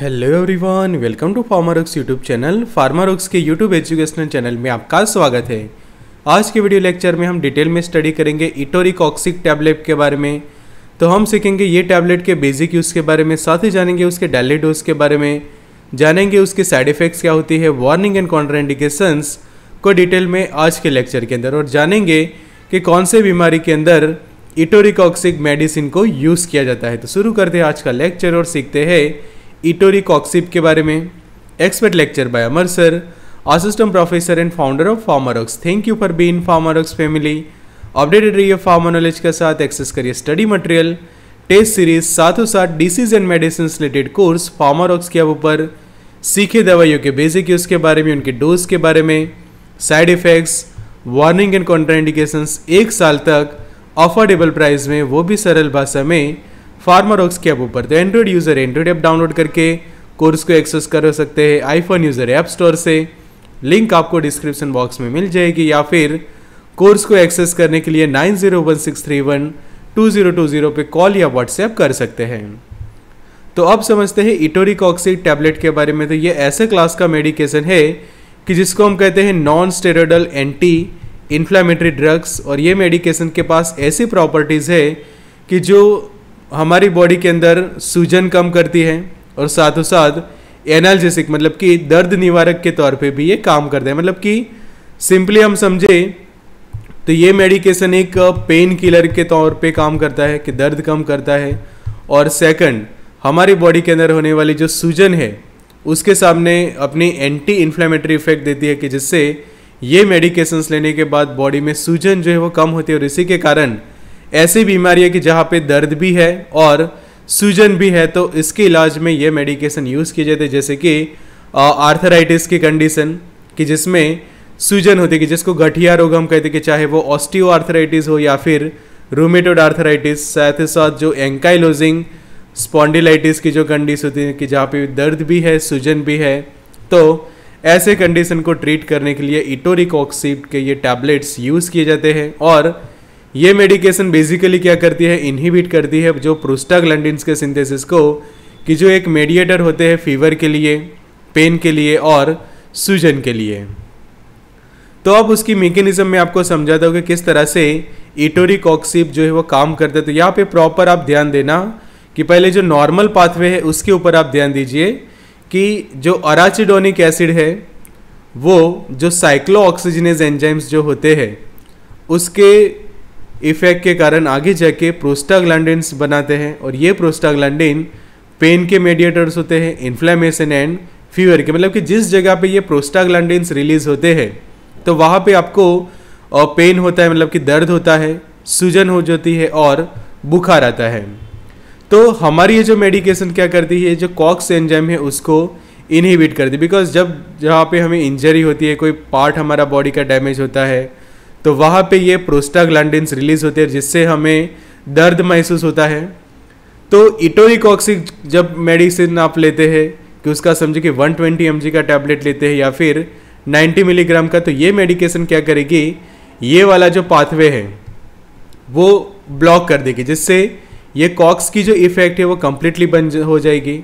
Hello everyone welcome to Pharmarox YouTube channel Pharmarox के YouTube educational channel में आपका स्वागत है। आज के वीडियो लेक्चर में हम डिटेल में स्टडी करेंगे इटोरिक ऑक्सिक टैबलेट के बारे में। तो हम सीखेंगे ये टैबलेट के बेसिक यूज़ के बारे में, साथ ही जानेंगे उसके डेली डोज के बारे में। जानेंगे उसके साइड इफ़ेक्ट्स क्या होती है वार्निंग एंड कॉन्ट्राइंडिकेशंस को डिटेल में आज के लेक्चर के अंदर। और जानेंगे कि कौन से बीमारी के अंदर इटोरिक ऑक्सिक मेडिसिन को यूज़ किया जाता है। तो शुरू करते हैं आज का लेक्चर और सीखते हैं इटोरी कॉक्सिप के बारे में expert lecture by Amar sir assistant professor and founder of Pharmarox thank you for being Pharmarox family updated रहिए फार्मा नॉलेज के साथ एक्सेस करिए स्टडी मटेरियल टेस्ट सीरीज़ साथों साथ disease and medicine related course Pharmarox के ऊपर, सीखे दवाइयों के बेसिक यूज़ के बारे में, उनके डोज के बारे में side effects warning and contraindications एक साल तक अफोर्डेबल प्राइस में, वो भी सरल भाषा में फार्मारोक्स के ऐप ऊपर। तो Android user Android app download करके कोर्स को एक्सेस कर सकते हैं आईफोन यूज़र ऐप स्टोर से। लिंक आपको डिस्क्रिप्शन बॉक्स में मिल जाएगी या फिर कोर्स को एक्सेस करने के लिए nine zero one six three one two zero two zero पर कॉल या व्हाट्सएप कर सकते हैं। तो अब समझते हैं इटोरिक ऑक्सीड टैबलेट के बारे में। तो ये ऐसे क्लास का मेडिकेशन है कि जिसको हम कहते हैं non steroidal anti inflammatory drugs और ये मेडिकेशन के पास ऐसी प्रॉपर्टीज़ है कि जो हमारी बॉडी के अंदर सूजन कम करती है और साथों साथ एनाल्जेसिक मतलब कि दर्द निवारक के तौर पे भी ये काम करता है। मतलब कि सिंपली हम समझे तो ये मेडिकेशन एक पेन किलर के तौर पे काम करता है, कि दर्द कम करता है। और सेकंड हमारी बॉडी के अंदर होने वाली जो सूजन है, उसके सामने अपनी एंटी इन्फ्लेमेटरी इफ़ेक्ट देती है, कि जिससे ये मेडिकेशंस लेने के बाद बॉडी में सूजन जो है वो कम होती है। और इसी के कारण ऐसी बीमारी है कि जहाँ पे दर्द भी है और सूजन भी है तो इसके इलाज में ये मेडिकेशन यूज़ किए जाते हैं। जैसे कि आर्थराइटिस की कंडीशन कि जिसमें सूजन होती है, कि जिसको गठिया रोग हम कहते हैं कि चाहे वो ऑस्टियो आर्थराइटिस हो या फिर रूमेटोड आर्थराइटिस साथ ही साथ जो एंकाइलोजिंग स्पॉन्डिलाइटिस की जो कंडीशन होती है, कि जहाँ पे दर्द भी है, सूजन भी है तो ऐसे कंडीशन को ट्रीट करने के लिए इटोरिकॉक्सीट के ये टैबलेट्स यूज़ किए जाते हैं। और ये मेडिकेशन बेसिकली क्या करती है? इनहिबिट करती है जो प्रोस्टाग्लैंडिन्स के सिंथेसिस को, कि जो एक मेडिएटर होते हैं फीवर के लिए पेन के लिए और सूजन के लिए। तो अब उसकी मेकेनिज्म में आपको समझाता हूँ कि किस तरह से इटोरिक ऑक्सीप जो है वो काम करते तो यहाँ पे प्रॉपर आप ध्यान देना कि पहले जो नॉर्मल पाथवे है, उसके ऊपर आप ध्यान दीजिए कि जो अराचिडोनिक एसिड है, वो जो साइक्लो ऑक्सीजनेज एंजाइम्स जो होते हैं, उसके इफ़ेक्ट के कारण आगे जाके प्रोस्टाग्लैंडिन्स बनाते हैं और ये प्रोस्टाग्लैंडिन पेन के मेडिएटर्स होते हैं इन्फ्लेमेशन एंड फीवर के। मतलब कि जिस जगह पे ये प्रोस्टाग्लैंडिन्स रिलीज़ होते हैं तो वहाँ पे आपको पेन होता है मतलब कि दर्द होता है, सूजन हो जाती है और बुखार आता है। तो हमारी ये जो मेडिकेशन क्या करती है जो कॉक्स एंजाइम है, उसको इनहिबिट करती है। बिकॉज़ जब, जहाँ पे हमें इंजरी होती है, कोई पार्ट हमारा बॉडी का डैमेज होता है तो वहाँ पे ये प्रोस्टाग्लैंडिन्स रिलीज़ होते हैं, जिससे हमें दर्द महसूस होता है। तो इटोरिकॉक्सिक जब मेडिसिन आप लेते हैं, कि उसका समझे कि 120 ट्वेंटी का टैबलेट लेते हैं, या फिर 90 मिलीग्राम का तो ये मेडिकेशन क्या करेगी? ये वाला जो पाथवे है, वो ब्लॉक कर देगी, जिससे ये कॉक्स की जो इफ़ेक्ट है, वो कम्प्लीटली बन हो जाएगी।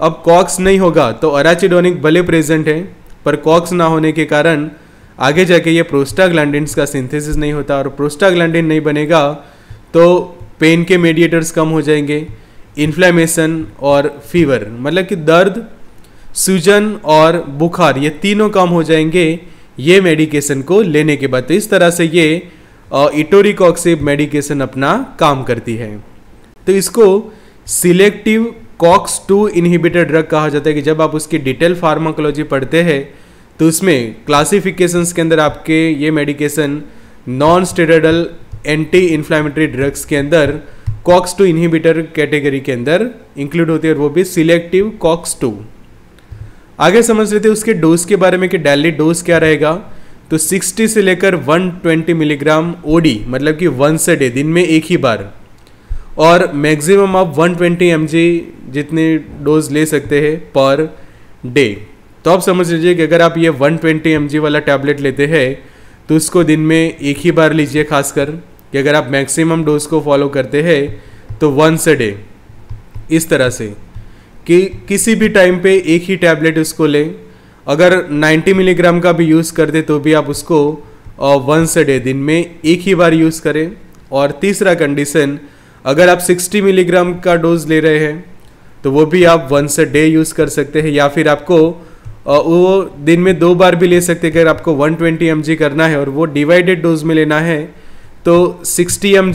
अब कॉक्स नहीं होगा तो अराचिडोनिक भले प्रेजेंट है, पर कॉक्स ना होने के कारण आगे जाके ये प्रोस्टाग्लैंडिन्स का सिंथेसिस नहीं होता और प्रोस्टाग्लैंडिन नहीं बनेगा तो पेन के मेडिएटर्स कम हो जाएँगे इन्फ्लेमेशन और फीवर मतलब कि दर्द, सूजन और बुखार, ये तीनों कम हो जाएँगे ये मेडिकेशन को लेने के बाद। तो इस तरह से ये इटोरिकॉक्सिब मेडिकेशन अपना काम करती है। तो इसको selective COX two inhibitor drug कहा जाता है कि जब आप उसकी डिटेल फार्माकोलॉजी पढ़ते हैं तो उसमें क्लासिफिकेशंस के अंदर आपके ये medication non steroidal anti inflammatory drugs के अंदर कॉक्स टू इनहिबिटर कैटेगरी के अंदर इंक्लूड होती है और वो भी सिलेक्टिव कॉक्स टू आगे समझ लेते हैं उसके डोज के बारे में कि डेली डोज क्या रहेगा। तो 60 से लेकर 120 मिलीग्राम ओडी मतलब कि वन से डे दिन में एक ही बार। और मैक्सिमम आप 120 ट्वेंटी जितने डोज ले सकते हैं पर डे तो आप समझ लीजिए कि अगर आप ये 120 ट्वेंटी वाला टैबलेट लेते हैं तो उसको दिन में एक ही बार लीजिए खासकर कि अगर आप मैक्सिमम डोज को फॉलो करते हैं तो वन से डे इस तरह से कि किसी भी टाइम पे एक ही टैबलेट उसको लें। अगर 90 मिलीग्राम का भी यूज़ कर दे तो भी आप उसको वंस अ डे दिन में एक ही बार यूज़ करें। और तीसरा कंडीशन अगर आप 60 मिलीग्राम का डोज ले रहे हैं तो वो भी आप वंस अ डे यूज़ कर सकते हैं, या फिर आपको वो दिन में दो बार भी ले सकते हैं। अगर आपको 120 ट्वेंटी करना है और वो डिवाइडेड डोज में लेना है तो 60 एम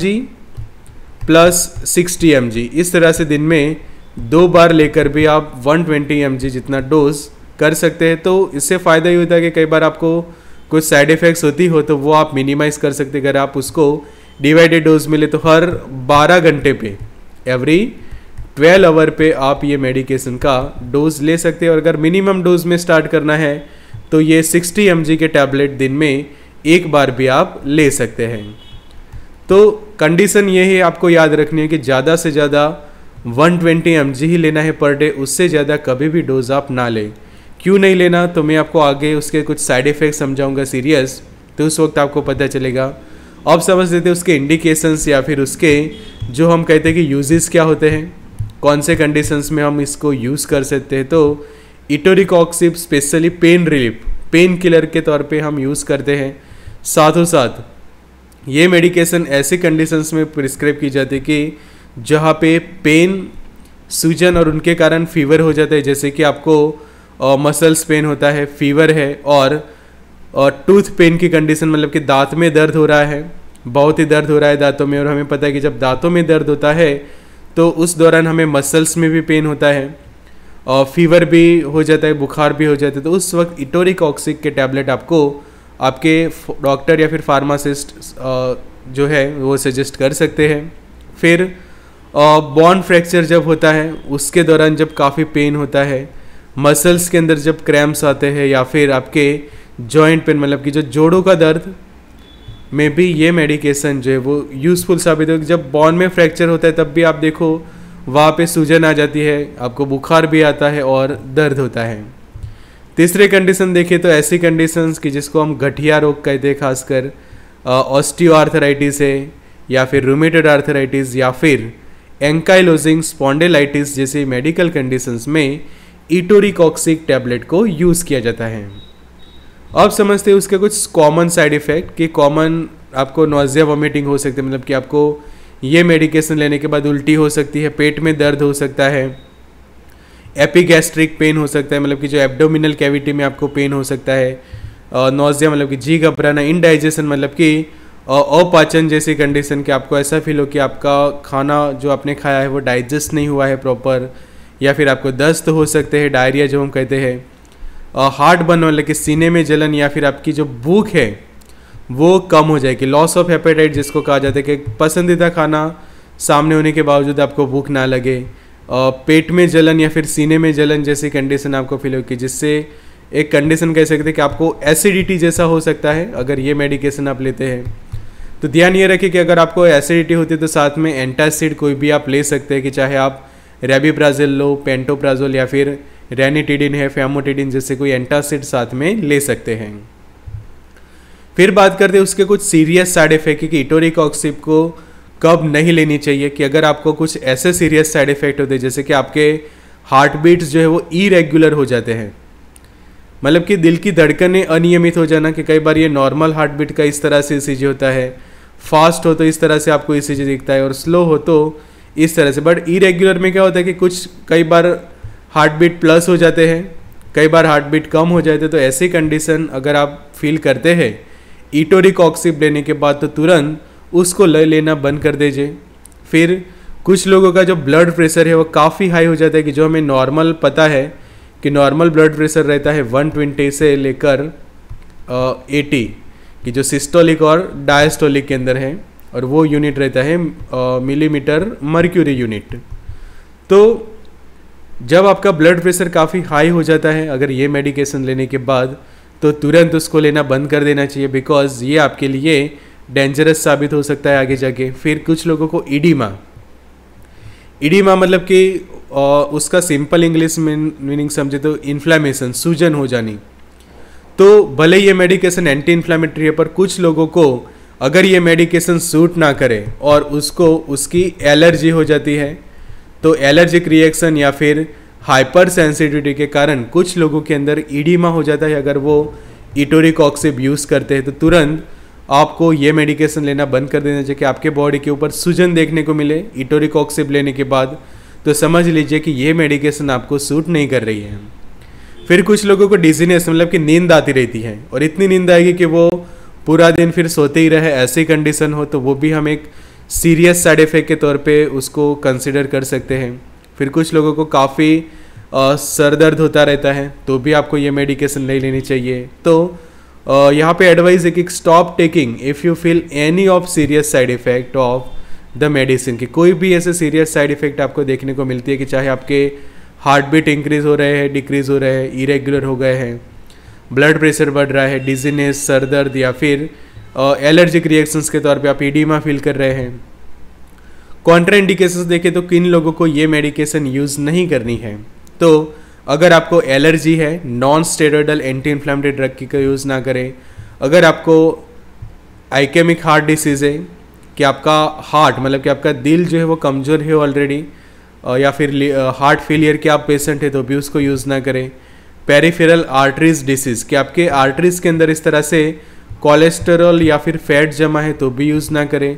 प्लस 60 एम इस तरह से दिन में दो बार लेकर भी आप 120 ट्वेंटी जितना डोज कर सकते हैं। तो इससे फ़ायदा ये होता है कि कई बार आपको कुछ साइड इफ़ेक्ट्स होती हो तो वो आप मिनिमाइज़ कर सकते अगर आप उसको डिवाइडेड डोज मिले तो हर 12 घंटे पे एवरी 12 आवर पे आप ये मेडिकेशन का डोज ले सकते हैं। और अगर मिनिमम डोज में स्टार्ट करना है तो ये 60 एम के टैबलेट दिन में एक बार भी आप ले सकते हैं। तो कंडीशन ये है, आपको याद रखनी है कि ज़्यादा से ज़्यादा 120 ट्वेंटी ही लेना है पर डे उससे ज़्यादा कभी भी डोज आप ना लें। क्यों नहीं लेना? तो मैं आपको आगे उसके कुछ साइड इफ़ेक्ट समझाऊँगा सीरियस तो उस वक्त आपको पता चलेगा। अब समझ लेते उसके इंडिकेशंस या फिर उसके जो हम कहते हैं कि यूजेस क्या होते हैं। कौन से कंडीशंस में हम इसको यूज़ कर सकते हैं? तो etoricoxib specially pain relief pain killer के तौर पे हम यूज़ करते हैं। साथों साथ, ये मेडिकेशन ऐसे कंडीशंस में प्रिस्क्राइब की जाती है कि जहाँ पे पेन सूजन और उनके कारण फीवर हो जाता है। जैसे कि आपको मसल्स पेन होता है फीवर है और टूथ पेन की कंडीशन मतलब कि दांत में दर्द हो रहा है, बहुत ही दर्द हो रहा है दांतों में। और हमें पता है कि जब दांतों में दर्द होता है तो उस दौरान हमें मसल्स में भी पेन होता है और फीवर भी हो जाता है, बुखार भी हो जाता है। तो उस वक्त इटोरिक ऑक्सिक के टैबलेट आपको आपके डॉक्टर या फिर फार्मासिस्ट जो है, वो सजेस्ट कर सकते हैं। फिर बॉन्ड फ्रैक्चर जब होता है, उसके दौरान जब काफ़ी पेन होता है मसल्स के अंदर जब क्रैम्प्स आते हैं या फिर आपके जॉइंट पेन मतलब कि जो जोड़ों का दर्द में भी ये मेडिकेशन जो है वो यूज़फुल साबित हो जब बॉन में फ्रैक्चर होता है, तब भी आप देखो, वहाँ पे सूजन आ जाती है, आपको बुखार भी आता है और दर्द होता है। तीसरे कंडीशन देखिए तो ऐसी कंडीशंस कि जिसको हम गठिया रोग कहते हैं, खासकर ऑस्टियो आर्थराइटिस है, या फिर रूमेटेड आर्थराइटिस या फिर एंकाइलोजिंग स्पॉन्डेलाइटिस जैसे मेडिकल कंडीशंस में इटोरिकॉक्सिक टैबलेट को यूज़ किया जाता है। अब समझते हैं उसके कुछ कॉमन साइड इफ़ेक्ट कि कॉमन आपको नोजिया वॉमिटिंग हो सकती है मतलब कि आपको ये मेडिकेशन लेने के बाद उल्टी हो सकती है, पेट में दर्द हो सकता है एपिगैस्ट्रिक पेन हो सकता है मतलब कि जो एब्डोमिनल कैविटी में आपको पेन हो सकता है नोजिया मतलब कि जी घबराना इनडाइजेशन मतलब कि अपाचन जैसी कंडीशन कि आपको ऐसा फील हो कि आपका खाना जो आपने खाया है वो डाइजेस्ट नहीं हुआ है प्रॉपर या फिर आपको दस्त हो सकते हैं डायरिया जो हम कहते हैं। हार्ट बर्न मतलब कि सीने में जलन या फिर आपकी जो भूख है, वो कम हो जाएगी लॉस ऑफ़ हेपेटाइट जिसको कहा जाता है कि पसंदीदा खाना सामने होने के बावजूद आपको भूख ना लगे। पेट में जलन या फिर सीने में जलन जैसी कंडीशन आपको फील होगी जिससे एक कंडीशन कह सकते हैं कि आपको एसिडिटी जैसा हो सकता है, अगर ये मेडिकेशन आप लेते हैं। तो ध्यान ये रखें कि अगर आपको एसिडिटी होती है तो साथ में एंटासिड कोई भी आप ले सकते हैं कि चाहे आप रेबीप्राजिल लो पेंटोप्राजोल या फिर रेनिटिडिन है फेमोटिडिन जैसे कोई एंटासिड साथ में ले सकते हैं। फिर बात करते हैं उसके कुछ सीरियस साइड इफ़ेक्ट कि इटोरिक ऑक्सिप को कब नहीं लेनी चाहिए, कि अगर आपको कुछ ऐसे सीरियस साइड इफ़ेक्ट होते जैसे कि आपके हार्ट बीट्स जो है वो इरेगुलर हो जाते हैं। मतलब कि दिल की धड़कनें अनियमित हो जाना कि कई बार ये नॉर्मल हार्ट बीट का इस तरह से ई होता है। फास्ट हो तो इस तरह से आपको ई दिखता है और स्लो हो तो इस तरह से। बट इरेग्युलर में क्या होता है कि कुछ कई बार हार्ट बीट प्लस हो जाते हैं। कई बार हार्ट बीट कम हो जाते हैं तो ऐसी कंडीशन अगर आप फील करते हैं, ईटोरिक ऑक्सीप लेने के बाद तो तुरंत उसको ले लेना बंद कर दीजिए। फिर कुछ लोगों का जो ब्लड प्रेशर है वो काफ़ी हाई हो जाता है कि जो हमें नॉर्मल पता है कि नॉर्मल ब्लड प्रेशर रहता है 120 से लेकर एटी कि जो सिस्टोलिक और डायस्टोलिक के अंदर है, और वो यूनिट रहता है मिलीमीटर मर्क्यूरी यूनिट तो जब आपका ब्लड प्रेशर काफ़ी हाई हो जाता है, अगर ये मेडिकेशन लेने के बाद तो तुरंत उसको लेना बंद कर देना चाहिए बिकॉज़ ये आपके लिए डेंजरस साबित हो सकता है आगे जाके। फिर कुछ लोगों को ईडीमा ईडीमा मतलब कि उसका सिंपल इंग्लिश मीनिंग समझे तो इन्फ्लामेशन सूजन हो जानी। तो भले ये मेडिकेशन एंटी इन्फ्लामेटरी है, पर कुछ लोगों को अगर ये मेडिकेशन सूट ना करे और उसको, उसकी एलर्जी हो जाती है तो एलर्जिक रिएक्शन या फिर हाइपर सेंसिटिविटी के कारण कुछ लोगों के अंदर ईडीमा हो जाता है अगर वो इटोरिकॉक्सिब यूज़ करते हैं तो तुरंत आपको ये मेडिकेशन लेना बंद कर देना चाहिए कि आपके बॉडी के ऊपर सूजन देखने को मिले इटोरिक इटोरिकॉक्सिब लेने के बाद। तो समझ लीजिए कि ये मेडिकेशन आपको सूट नहीं कर रही है। फिर कुछ लोगों को डिजीनेस मतलब कि नींद आती रहती है और इतनी नींद आएगी कि वो पूरा दिन फिर सोते ही रहे, ऐसी कंडीशन हो तो वो भी हम एक सीरियस साइड इफ़ेक्ट के तौर पे उसको कंसिडर कर सकते हैं। फिर कुछ लोगों को काफ़ी सर दर्द होता रहता है तो भी आपको ये मेडिकेशन नहीं लेनी चाहिए। तो यहाँ पे एडवाइस है कि stop taking if you feel any of serious side effect of the medicine की कोई भी ऐसे सीरियस साइड इफ़ेक्ट आपको देखने को मिलती है कि चाहे आपके हार्ट बीट इंक्रीज हो रहे हैं डिक्रीज हो रहे हैं इरेगुलर हो गए हैं ब्लड प्रेशर बढ़ रहा है डिजीनेस सर दर्द या फिर एलर्जिक रिएक्शंस के तौर पे आप ईडीमा फील कर रहे हैं। कॉन्ट्रा इंडिकेशन देखें तो किन लोगों को ये मेडिकेशन यूज़ नहीं करनी है? तो अगर आपको एलर्जी है non steroidal anti inflammatory drug की का यूज़ ना करें। अगर आपको आइकेमिक हार्ट डिसीज़ है, कि आपका हार्ट मतलब कि आपका दिल जो है वो कमज़ोर है ऑलरेडी या फिर हार्ट फेलियर के आप पेशेंट है तो भी उसको यूज़ ना करें। पेरीफेरल आर्टरीज डिसीज़ कि आपके आर्टरीज के अंदर इस तरह से कोलेस्टेरॉल या फिर फैट जमा है तो भी यूज़ ना करें।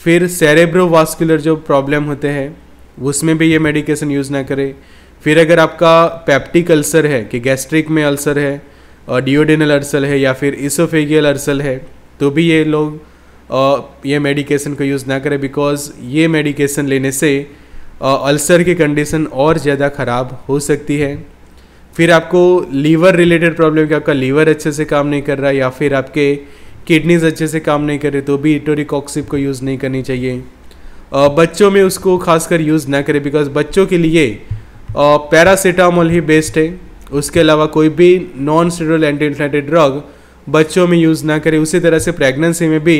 फिर सेरेब्रोवास्कुलर जो प्रॉब्लम होते हैं, उसमें भी ये मेडिकेशन यूज़ ना करें। फिर अगर आपका पैप्टिक अल्सर है, कि गैस्ट्रिक में अल्सर है, और डिओडिनल अल्सर है, या फिर इसोफेगियल अल्सर है तो भी ये लोग ये मेडिकेशन को यूज़ ना करें बिकॉज़ ये मेडिकेशन लेने से अल्सर की कंडीशन और ज़्यादा ख़राब हो सकती है। फिर आपको लीवर रिलेटेड प्रॉब्लम, कि आपका लीवर अच्छे से काम नहीं कर रहा या फिर आपके किडनीज अच्छे से काम नहीं कर रहे तो भी इटोरिकॉक्सिप को यूज़ नहीं करनी चाहिए। बच्चों में उसको खासकर यूज़ ना करें बिकॉज़ बच्चों के लिए पैरासीटामोल ही बेस्ट है। उसके अलावा कोई भी non steroidal anti inflammatory drug बच्चों में यूज़ ना करें। उसी तरह से प्रेगनेंसी में भी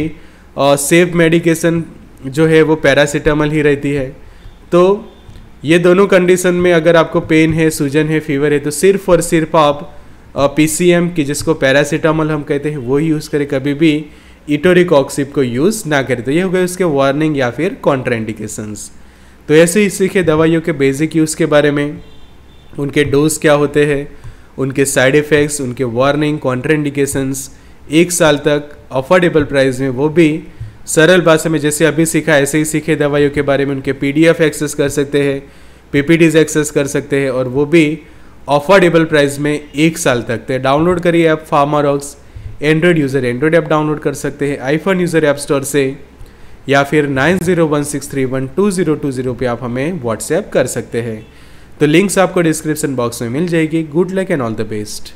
सेफ़ मेडिकेशन जो है वो पैरासीटामोल ही रहती है। तो ये दोनों कंडीशन में अगर आपको पेन है, सूजन है फीवर है तो सिर्फ़ और सिर्फ़ आप पी की जिसको पैरासीटामोल हम कहते हैं, वो यूज़ करें। कभी भी इटोरिकॉक्सिप को यूज़ ना करें। तो ये हो गए उसके वार्निंग या फिर कॉन्ट्राइंडिकेशंस तो ऐसे ही सीखे दवाइयों के बेसिक यूज़ के बारे में, उनके डोज क्या होते हैं, उनके साइड इफ़ेक्ट्स उनके वार्निंग कॉन्ट्राइंडिकेशंस एक साल तक अफोर्डेबल प्राइस में वो भी सरल भाषा में जैसे अभी सीखा, ऐसे ही सीखे दवाइयों के बारे में उनके पीडीएफ एक्सेस कर सकते हैं पीपीटीज एक्सेस कर सकते हैं और वो भी अफोर्डेबल प्राइस में एक साल तक। थे डाउनलोड करिए app Pharmarox Android user Android app download कर सकते हैं आईफोन यूज़र ऐप स्टोर से, या फिर nine zero one six three one two zero two zero पर आप हमें व्हाट्सएप कर सकते हैं। तो लिंक्स आपको डिस्क्रिप्शन बॉक्स में मिल जाएगी। Good luck and all the best